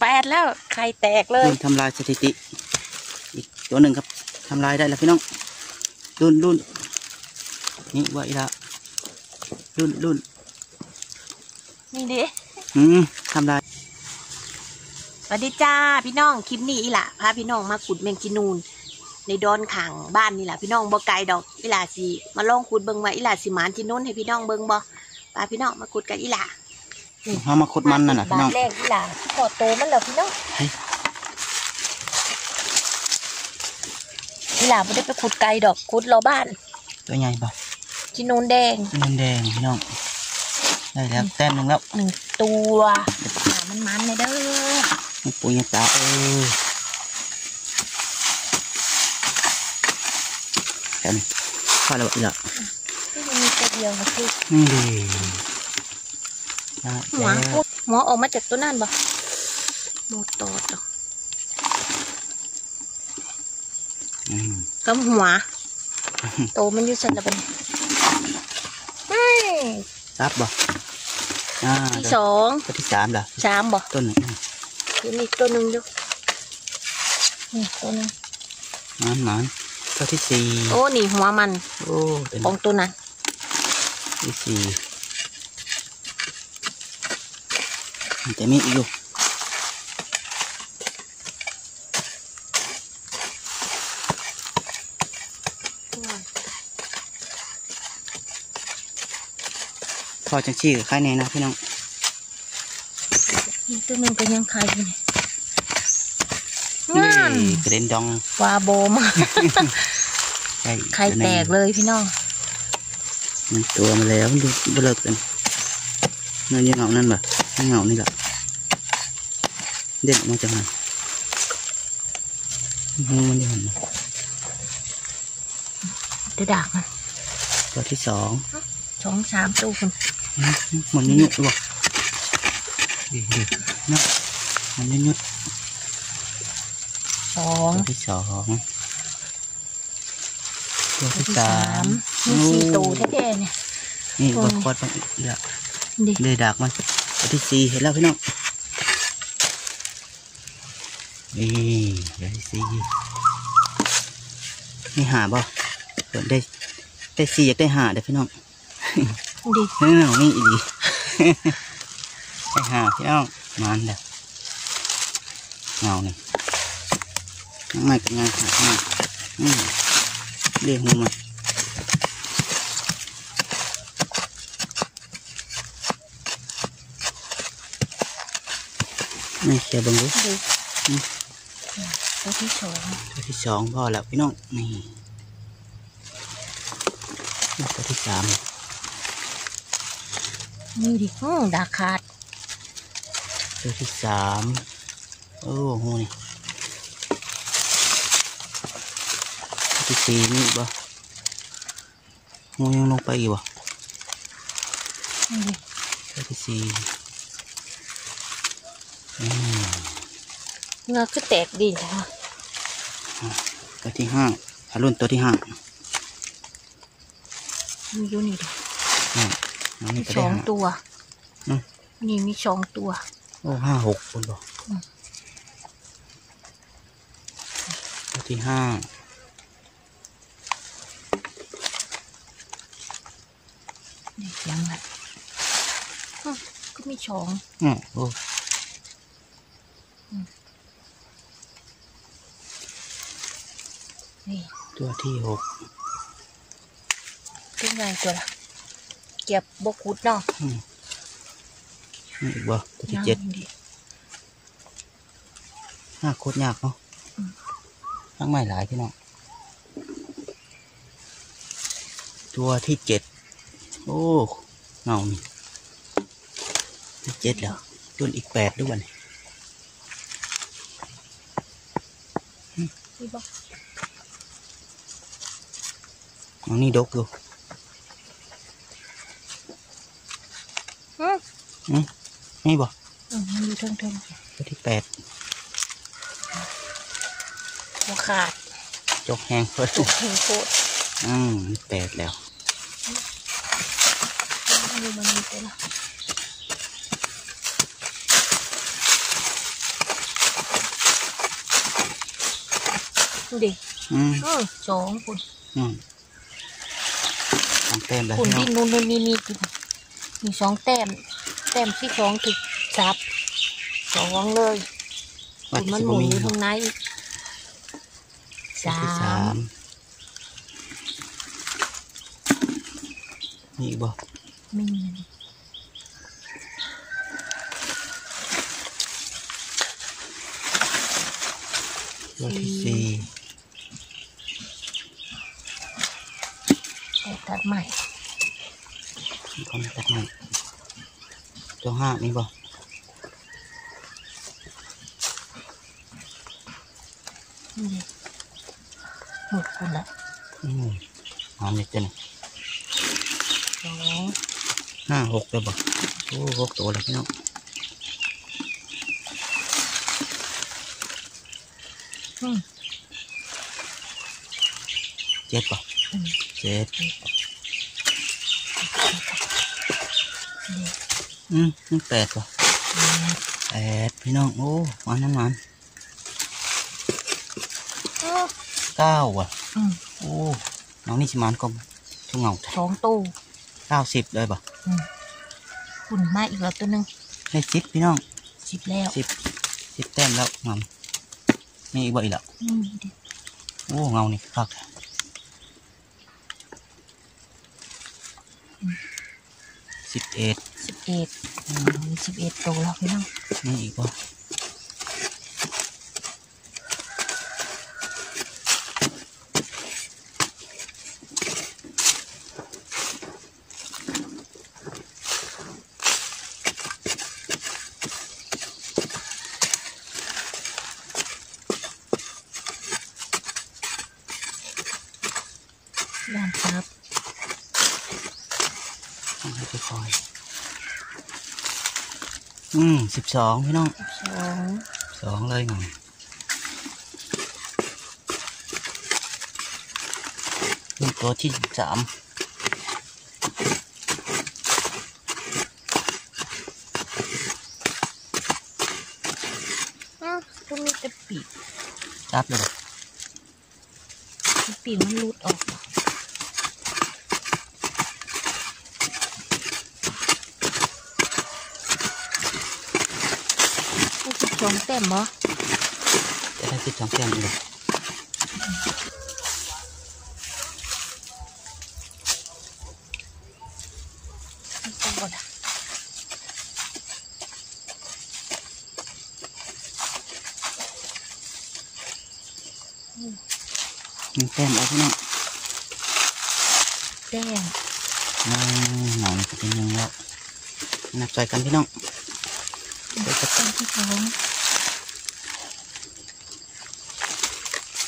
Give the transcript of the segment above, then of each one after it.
แปดแล้วไข่แตกเลยรุ่นทำลายสถิติ อีกตัวหนึ่งครับทำลายได้แล้วพี่น้องรุ่นรุ่นนี่ว่าอีละรุ่นรุ่นนี่ดิอืมทำลายสวัสดีจ้าพี่น้องคลิปนี้อีหละพาพี่น้องมาขุดแมงจีนูนในดอนขังบ้านนี่แหละพี่น้องบ่ไกลดอกอีหลาสิมาลองขุดเบิ่งว่าอีหลาสิหมานที่นู้นให้พี่น้องเบิ่งบ่พาพี่น้องมาขุดกันอีหลา เอามาคดมันนั่นน่ะพี่น้องบาทแรกอีหลาขอโตมันเหรอพี่น้องเฮ้ยอีหลาไม่ได้ไปขุดไกลดอกขุดรอบ้านตัวใหญ่ป่ะจีนูนแดงเงินแดงพี่น้องได้แล้วแต้มหนึ่งแล้วหนึ่งตัวหามันมันเลยเด้อนี่ปุ๋ยตาเออแค่นี้พอแล้วอีละที่มันมีตัวเดียวนะคือนี่ดีนะ หัวแล้วหัวออกมาจากตัวนั่นบ่หมดตอดดอกอืมกับหัว โตมันอยู่สันละบัดนไม่ซับบ่อ่าที่สองตัวที่สามล่ะสามบ่ต้นหนึ่งเดี๋ยวมีตัวหนึ่งอยู่นี่ตัวหนึงหมานหมานตัวที่สี่โอ้นี่หัวมันโอ้เป็นของตัวนั้นที่สี่ มันจะมีอีกอยู่พอจังชี้กับใครในนะพี่น้องนี่ตัวหนึ่งก็ยังไข่อยู่นี่นี่งานกระเด็นดองวาโบมากใช่ไข่แตกเลยพี่น้องมันตัวมาแล้วมันดูเบลอกันนั่นยังเหงานั่นบ่ยัง เหงานี่แหละเด่นออกมาจากมันหูมันยังหันมาเดี๋ยวดากมันตัวที่สองสองสามตัวคนมันยุดๆบ่ดีดีๆนะมันยุดสองๆตัวที่สองตัวตัวที่ที่สาสามมมีสี่ตัวแท้ๆเนี่ยนี่ตัวบนี้คอดบางอีกแล้วดิเลยดักมัน ตัวที่สี่เห็นแล้วพี่น้องนี่ตัวที่สี่นี่หาบ่เปิดได้ได้สี่อยากได้หาเด้อพี่น้องดิเออนี่อีดีได้หาพี่น้องมันเด้อเงาเนี่ยไม่เป็นไงหาไม่อืมเรียกหูมันไม่เชียร์เบังดูดิอืมตัวที่สองตัวที่สองพอแล้วพี่น้องนี่นี่ตัวที่สามนี่ดิอื้อดาขาด ตัวที่สามโอ้โหนี่ตัวที่สี่นี่บ่งูยังลงไปอยู่บ่นี่ดิตัวที่สี่อืม เงาคือแตกดีใช่ไหมตัวที่ห้าอารุ่นตัวที่ห้ามีอยู่นี่ดิอืมอันนี้มีก็สได้องห้าตัวอืมนี่มีสองตัว โอ้ห้าหกคนบ่อืมตัวที่ห้านี่ยังไงอื้อก็มีสองอืมโอ้ นี่ตัวที่หกเป็นไงตัวละเก็บบกุดเนาะอืมนี่อีกบ่ตัวที่เจ็ดยังดิห้าโคตรยากเนาะอืมทั้งไม่หลายพี่น้องตัวที่เจ็ดโอ้เงานี่ที่เจ็ดแล้วตัวอีกแปดด้วยนี่ นี่บอกอันนี้ดกอยู่อืมอืมนี่บ่อืมมันอยู่เทิงตัวที่แปดๆหัวขาดจกแห้งเพิ่จุกถึงโคตรอืมแปดแล้วมันอยู่มันมีตัวละ เด็กอืมเออสองคุณอืมสองแต้มแล้วคุณพี่น้ดิองนนู่นนู่นนี่นี่กินมีสองแต้ม แต้มที่สองถึกซับสองเลยวัคุดณมันสิหบมุนมีอยู่เนาะข้างในสาที่สามมนี่อีกบ่ไม่มีตัวที่สี่ ต่ตัดใหม่มีคนตัดใหม่ตัวห้านี่บ่นี่หมดคุณละอืมหอมนิดเดียวนี่สองห้าหกเลยบ่โอ้หกตัวแล้วพี่น้องอืมเจ็ดบ่อืมเจ็ด อืมนี่แปดบ่แปดพี่น้อง โอ้หวานนั้นหวานเออเก้าว่ะอืมโอ้น้องนี่สิมานก็ทุ่งเหงาสองตู้เก้าสิบเลยบ่อืมคุณมาอีกแล้วตัวหนึ่งได้สิบพี่น้องสิบแล้วสิบสิบแต้มแล้วงามนี่อีกบ่อีกแล้วอืมดิโอ้เงานี่คักสิบเอ็ดสิบ เอ็ดอืมสิบเอ็ดตัวแล้วพี่น้องนี่อีกบ่ย่านครับต้องให้ค่อยๆ อืมสิบสองพี่น้องสิบสองสองเลยไงนี่ตัวที่สามอ้าวตัวมีแต่ปีกจับเลยบ่ที่ปีกมันหลุดออกผู้สิบส องเต็มเหรอจะได้สิบสองแต้มอีกเลยไม่ต้องกดอะหนึ่งแต้มเอาพี่น้องแต้มน้องหนอนจะเป็นหนึ่งแล้วนับใจกันพี่น้องแต้มที่สอง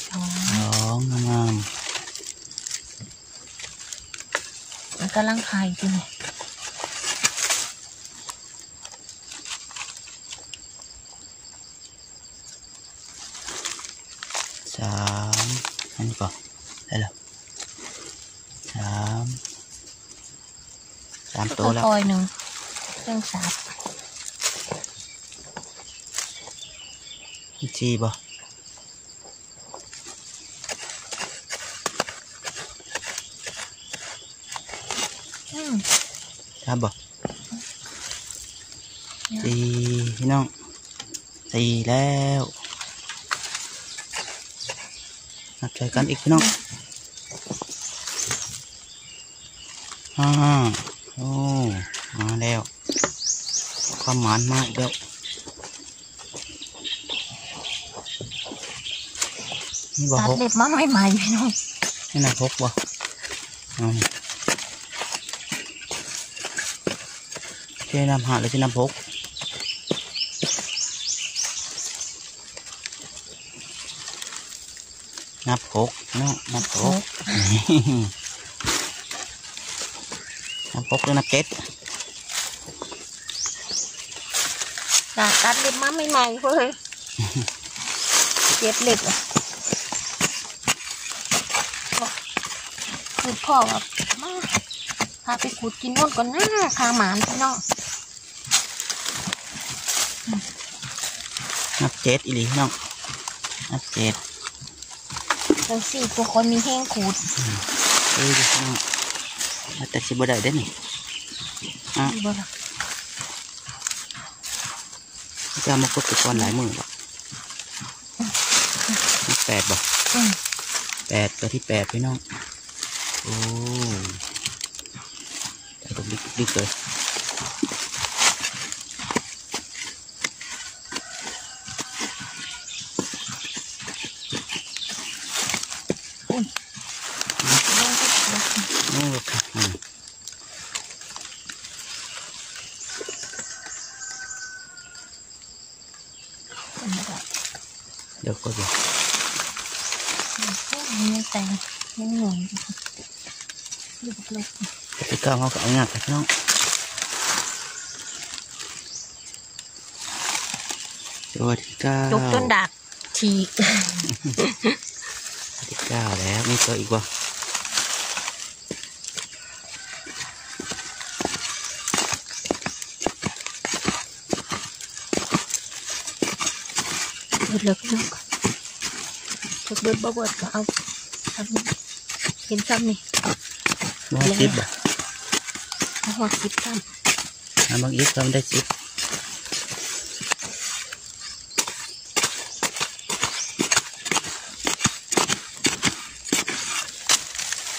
สอง สองงาม มัน กำลังไข่จริงๆสามอันนี้ก่อนได้แล้วสามสามตัวแล้วปล่อยหนึ่งเครื่องสับสี่บ่ อืม ค รับบ่สี่พี่น้องสี่แล้วนับใจกันอีกพี่น้องห้าโอ้มาแล้วความหมานมาอีกแล้วนี่บ่ตัดหกเล็บมาใหม่ๆพี่น้องนี่นะหกบ่เอา เช่น้ำหาหรือเช่น้ำหกนับหกเนาะนับหกนับหกหรือนับเจ็ดตัดตัดเล็บมาใหม่ๆเฮ้ยเจ็บเล็บคือพ่อแบบมาพาไปขุดกินนวดก่อนหน้าคาหมานพี่น้อง นับเจ็ดอีหลีพี่น้องนับเจ็ดจังสี่ตัวคนมีแห้งขูดเอ้ยพี่น้องว่าแต่สิบ่ได้เด้อนี่อะอยู่บ่ล่ะจะเอามากดไปก่อนหลายมือหรอกนี่แปดบ่อืมแปดตัวที่แปดพี่น้องโอ้แต่ตัวบิ๊กบิ๊กเลย โอ้ครับอืม อันนี้ก็ เดี๋ยวก็เดี๋ยว มีแต่งยังหนุนลูกเล็ก ไปก้าวเขาก็เอางากไปพี่น้องตัวที่เก้าจกจนดักฉีกตัวที่เก้า แล้วมีตัวอีกบ่เบิดเลยลูกจกเบิดบ่เบิดก็เอาทำนี่เห็นซ้ำนี่บ่ให้สิบบ่เอาหัวสิบซ้อะบางอีกทำได้สิบำ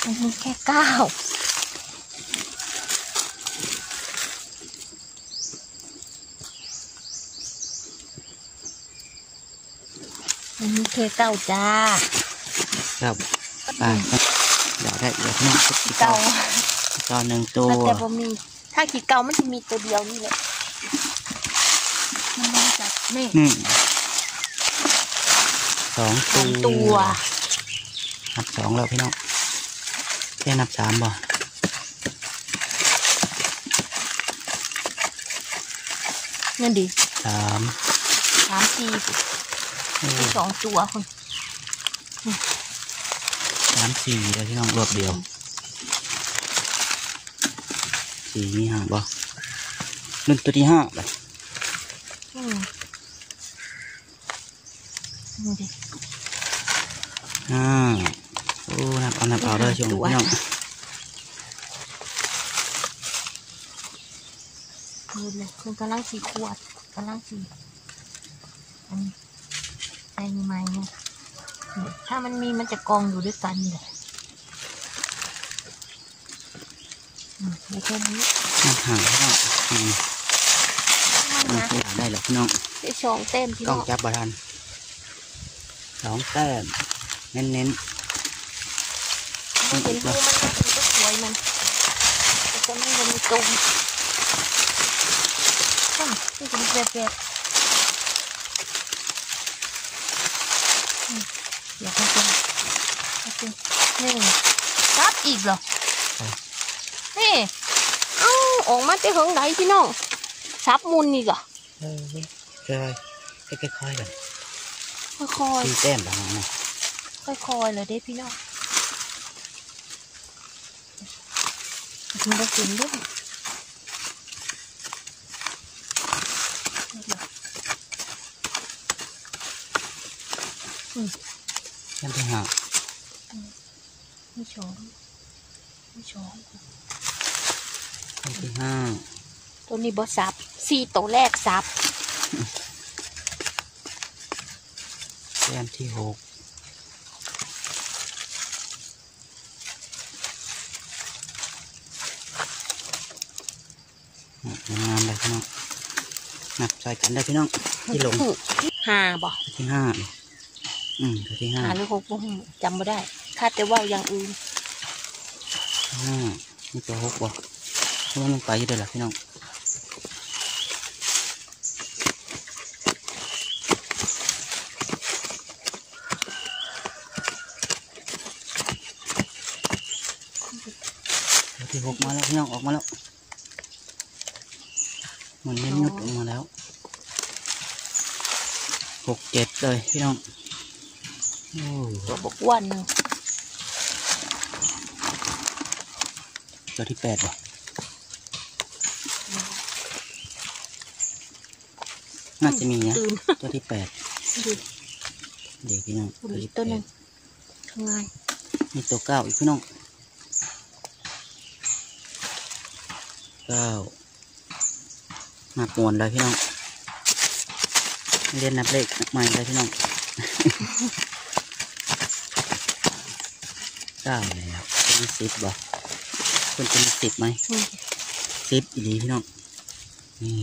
มันมีแค่เก้ามันมีแค่เก้าจ้า ครับอ่าอยากได้อยากน้องสิบเก้าเก้าหนึ่งตัวมันแต่บ่มี ถ้ากี่เก้ามันจะมีตัวเดียวนี่แหละมันมาจากนี่หนึ่งสองสองตัวนับสองแล้วพี่น้องแค่นับสามบ่นั่นดิสามสามสี่โอ้มีสองตัวคนสามสี่แล้วพี่น้องรวบเดียว สี่มีห้าบ่รุ่นตัวที่ห้าไปอืมนี่ดิห้าโอ้นับเอานับเอาเลยช่วงนี้ตัวพี่น้องคือเลยมันกำลังสีขวดกำลังสีอันนี้ไอ้นี่ไม้เนี่ยนี่ถ้ามันมีมันจะกองอยู่ด้วยกันนี่แหละอืม ไม่แค่นี้นับห่างพี่น้องอืมนะนับได้แล้วพี่น้องได้สองเต้มพี่ต้น้ององจับบ่ทันสองแต้มเน้นเน้นมันเป็นผู้มันก็เป็นก็สวยมันแต่ก็มันจะมีตรงอืมนี่เป็นแบบแบบอืมเดี๋ยวเขาจะเขาจะนี่รับอีกเหรอนี่เอ้าออกมาแต่เหิงไหนพี่น้องซับมุนนี่เหรอๆเออเจอให้ค่อยๆกันค่อยตีแต้มแบบนั้นนะๆค่อยๆเลยเด้พี่น้องมันก็กินด้วยแต้มที่ห้าไม่ชมไม่ชมแต้มที่ห้าตัวนี้บอซับสี่ตัวแรกซับแต้มที่หกอะงามเลยพี่น้องนับใส่กันได้พี่น้องที่ลงห้าบ่ที่ห้าอืมตัวที่ห้าห้าหรือหกบ่ฮู้จำไม่ได้คาดแต่ว่าอย่างอื่นห้านี่ตัวหกบ่ เพราะว่ามันไปอยู่เด้อล่ะพี่น้องตัวที่หกมาแล้วพี่น้องออกมาแล้วมันเน้นยุดออกมาแล้วหกเจ็ดเลยพี่น้องโอ้ตัวบกอ้วนหนึ่งตัวที่แปดบ่ น่าจะมีนะตื่นตัวที่แปดดูเด็กพี่น้องดูอีกตัวหนึ่งไงมีตัวเก้าอีกพี่น้องเก้านับมวนเลยพี่น้องเรียนนับเลขนับใหม่เลยพี่น้องเก้าแล้วเป็นสิบบ่คนเป็นสิบไหมนี่สิบอีหลีพี่น้องนี่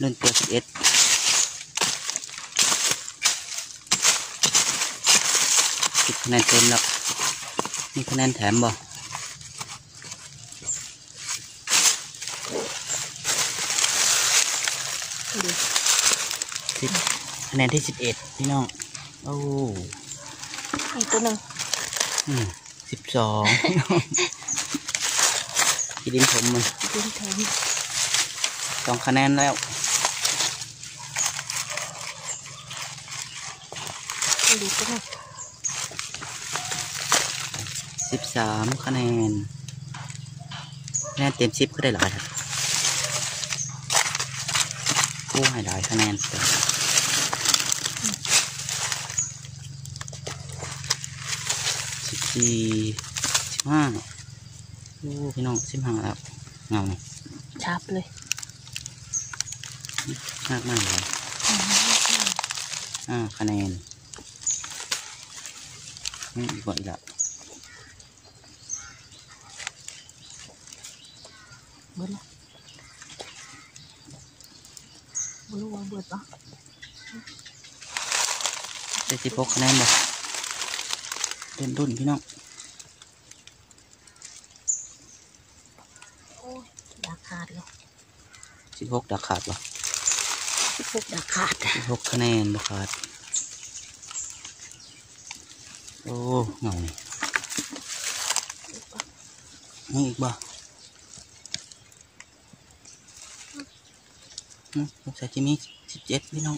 เล่นตัวสิบเอ็ดสิบคะแนนเต็มแล้วมีคะแนนแถมบ่ดูสิบคะแนนที่สิบเอ็ดพี่น้อง โอ้อีกตัวหนึ่งสิบสองพี่น้องกินดินผมมันดินแถม สองคะแนนแล้วดูตัวหนึ่งสิบสามคะแนนคะแนนเต็มสิบก็ได้หลายครับกู้ให้หลายคะแนนเต็มสิบสี่สิบห้าโอ้พี่น้องสิบห้าแล้วเงาเนี่ยชับเลย มากมากเลยห้าคะแนนนี่อีกว่าอีกละเบิดละบรู้ว่าเบิดปะได้สิบหกคะแนนบ่เล่นรุ่นพี่น้องโอ้ยดาบขาดเลยสิบหกดักขาดบ่ พวกดาบขาดสิบหกคะแนนบ่ขาด โอ้เงานี่นี่อีกบ่อืมสงสัยจะมีสิบเจ็ดพี่น้อง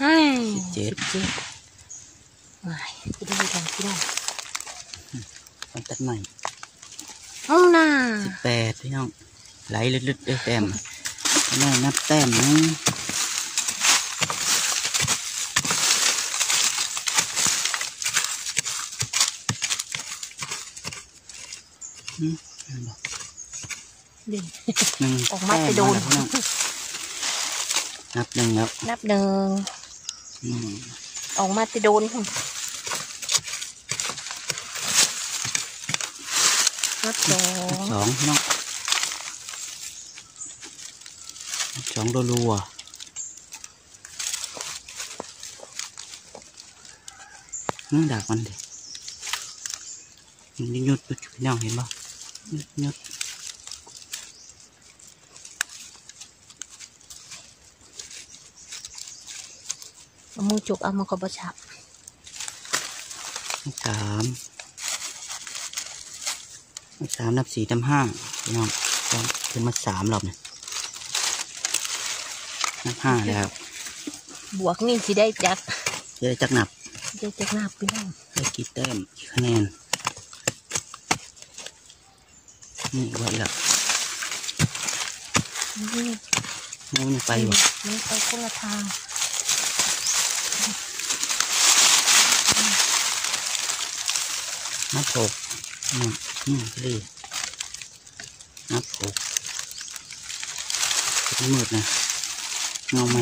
ให้สิบเจ็ดสิบเจ็ดไม่กูได้กันพี่น้องต้องตัดใหม่ห้องหน้าสิบแปดพี่น้องไหลลึดๆด้วยแต้ม แม่นับแต้มนะอืมเห็นบ่เด่นหนึ่งออกมาไปโดนแต้มมาแล้วพี่น้องนับหนึ่งแล้ว นับหนึ่งอืมออกมาจะโดนนับสองสองพี่น้องนับส องรัวๆนี่ดากมันดิมันยุดยุดๆพี่น้องเห็นป่ะยุดยุดเอามือจุกเอามือกบชับสามสามนับสี่นับห้าพี่น้องขึ้นมาสามรอบเนี่ย นับห้าแล้วบวกนี่สิได้จักจะได้จักนับได้จักหน้าพี่น้องได้กี่แต้มกี่คะแนนนี่ไว้ละนี่มูยังไปวะมันไปคนละทางนับหกอืมอืมดีนับหกไม่มืดนะ เงาไหม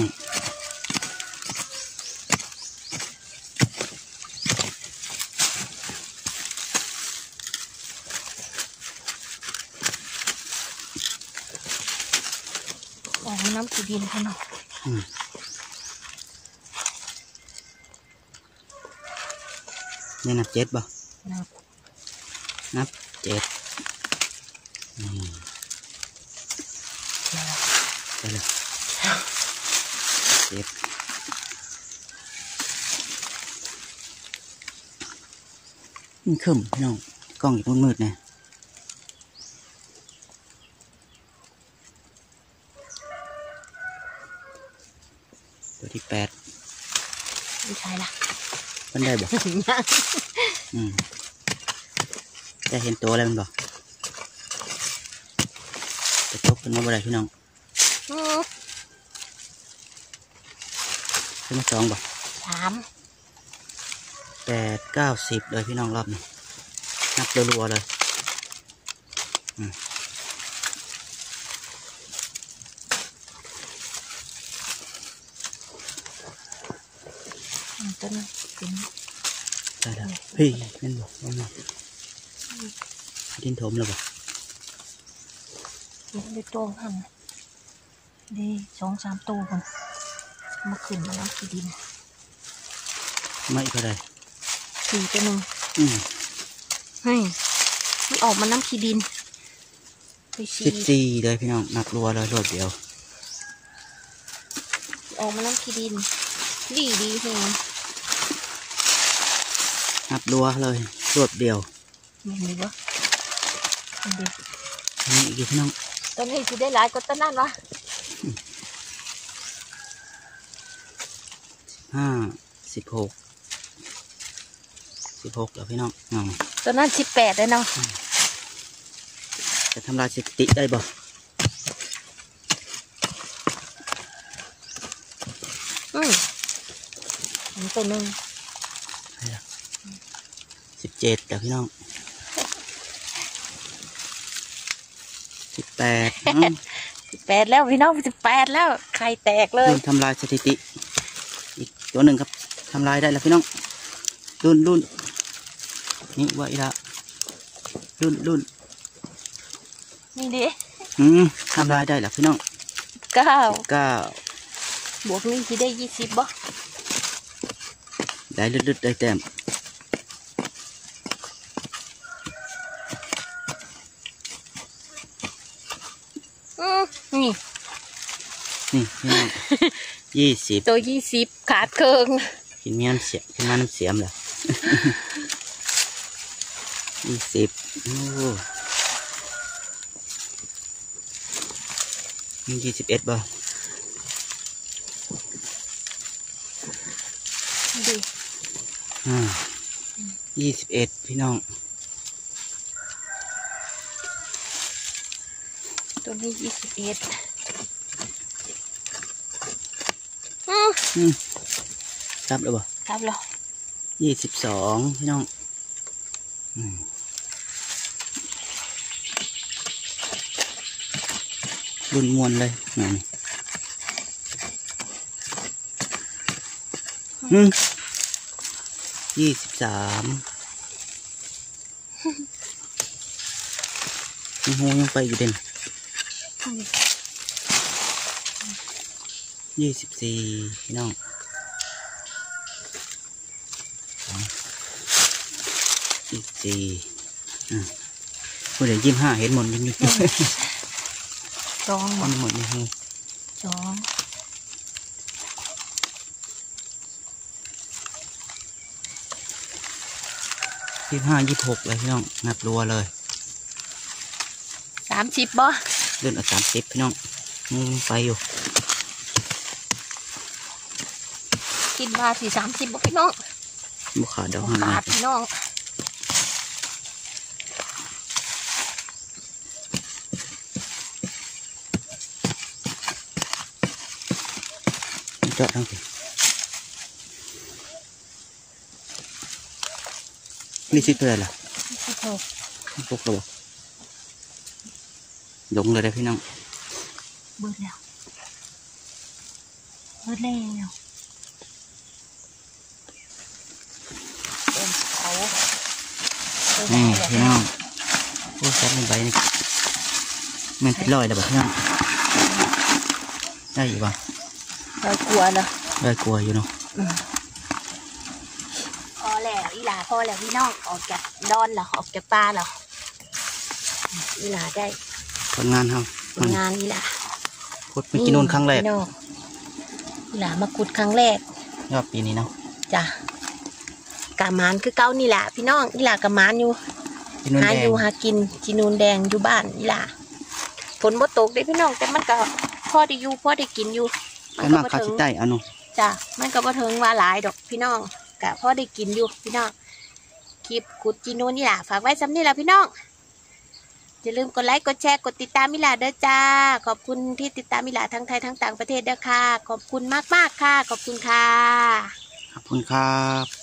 ออกมาน้ำสีดินพี่น้อง อืมนี่นับเจ็ดบ่ นับ นับเจ็ดนี่ แล้ว ไปเลยเจ็ด มันขึ้นพี่น้องกล้องอยู่มืดๆนะตัวที่แปดไม่ใช่ละมันได้บ่อืมจะเห็นตัวอะไรมันบ่จะตกขึ้นมาบ่ได้พี่น้องอืมขึ้นมาสองบ่สาม แปดเก้าสิบเลยพี่น้องรอบนี้นับรัวๆเลยอืมต้นเป็นได้แล้วเฮ้ยนั่นบ่ลงมาดินถมแล้วบ่เป็นได้ตัวหันดีสองสามตัวคนมาขึ้นมาแล้วที่ดินมาอีกก็ได้ สี่ตัวหนึ่งอืมให้มันออกมาน้ำขี้ดินไปสิบสี่สี่เลยพี่น้องนับรัวเลยรวดเดียว ออกมาน้ำขี้ดิน ดีดีแฮงนับรัวเลยรวดเดียวนี่มีวะอันเดียวอันนี้อีกอยู่พี่น้องต้นนี้สิได้หลายก็ต้นนั่นวะห้าสิบหก สิบหกแล้วพี่น้องน้องต้นนั้นสิบแปดเลยเนาะจะทำลายสถิติได้บ่อืมอันตัวหนึ่งสิบเจ็ดแล้วพี่น้องสิบแปดสิบแปดแล้วพี่น้องสิบแปดแล้วไข่แตกเลยรุ่นทำลายสถิติ อีกตัวหนึ่งครับทำลายได้แล้วพี่น้องรุ่นรุ่น นี่ว่าอีละรุ่นรุ่นนี่ดิอืมทำลายได้แล้วพี่น้องเก้าเก้าบวกนี่สิได้ยี่สิบบ่ได้ลึดๆได้แต้มอืมนี่นี่พี่น้องยี่สิบตัวยี่สิบขาดเคิงกินเมียนเสียกินมันำเสียมแล้ว ยี่สิบโอ้มียี่สิบเอ็ดบ่นี่ดิอ่ายี่สิบเอ็ดพี่น้อง ตัวนี้ยี่สิบเอ็ดอืมอืมรับแล้วบ่ครับเหรอยี่สิบสองพี่น้อง อืม รุ่นมวนเลยงานนี้อืมยี่สิบสามยังหูยังไปอยู่เด่นอืมยี่สิบสี่พี่น้องยี่สิบสี่อืมผู้เดี๋ยวยี่สิบห้าเห็นหมดยังอยู่ สองบ่มันหมดยังหูสองยี่สิบห้ายี่สิบหกเลยพี่น้องนับรัวเลยสามสิบบ่เลื่อนเอาสามสิบพี่น้องมึงไปอยู่ คิดว่าสี่สามสิบบ่พี่น้องบุขาดเดาบ่ห้างขานาดพี่น้อง จอดทั้งสินี่สิบเท่าไหร่ล่ะสิบหกพวกเราบ่หลงเลยไไปนี่มันเป็นรอยแล้วบ่พี่น้องได้อยู่บ่เรากลัวเนาะได้กลัวอยู่เนาะพอแล้วอีหลาพอแล้วพี่น้องออกจากดอนเหรอออกจากป่าเหรออีหลาได้ผลงานเฮาผลงานอีหลาพดไปกินนูนครั้งแรกพี่น้องอีหลามาขุดครั้งแรกยอดปีนี้เนาะจ้ะกะหมานคือเก้านี่แหละพี่น้องอีหลากะหมานอยู่กินนูนหาแดองยู่หากินจีนูนแดงอยู่บ้านอีหลาฝนบ่ตกเด้พี่น้องแต่มันก็พอได้อยู่พอได้กินอยู่ มักันก็มากบ่ข้าวถึงสิใต้เอาเนาะจ้ะมันก็บ่ถึงว่าหลายดอกพี่น้องกะพอได้กินอยู่พี่น้องคลิปขุดจีนูนนี่ล่ะฝากไว้ซ้ำนี่ล่ะพี่น้องอย่าลืมกดไลค์กดแชร์กดติดตามมิลาเด้อจ้า ขอบคุณที่ติดตามมิลาทั้งไทยทั้งต่างประเทศเด้อค่ะ ขอบคุณมากๆค่ะ ขอบคุณค่ะ ขอบคุณครับ